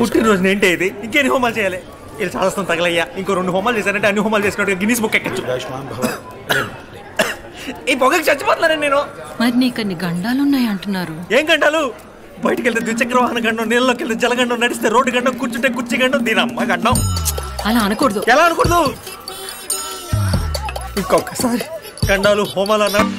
పుట్టినరోజు ఏంటి ఇది? ఇంకెన్ని హోమాలు చేయాలి? వీళ్ళు చాలాస్తాం తగలయ్యా. ఇంకో రెండు హోమాలు చేశారంటే అన్ని హోమాలు చేసినట్టు గిన్నీస్ బుక్ ఎక్కచ్చు. ఈ పొగకి చచ్చిపోతున్నాను నేను. మరి నీకన్ని గండాలున్నాయి అంటున్నారు. ఏం గండాలు? బయటికి వెళ్తే ద్విచక్ర వాహన గండం నీళ్ళలోకి వెళ్తే జలగండం నడిస్తే రోడ్డు గండం కూర్చుంటే కుర్చీ గండం దీని అమ్మ గండం. అలా అనకూడదు. ఎలా అనకూడదు? ఇంకొకసారి గండాలు హోమాలు అన్నారు.